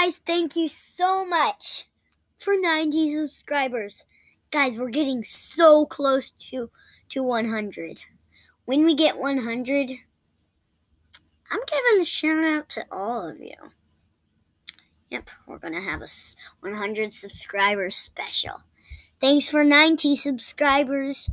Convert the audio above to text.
guys, thank you so much for 90 subscribers. Guys, we're getting so close to to 100. When we get 100, I'm giving a shout out to all of you. Yep, we're going to have a 100 subscribers special. Thanks for 90 subscribers.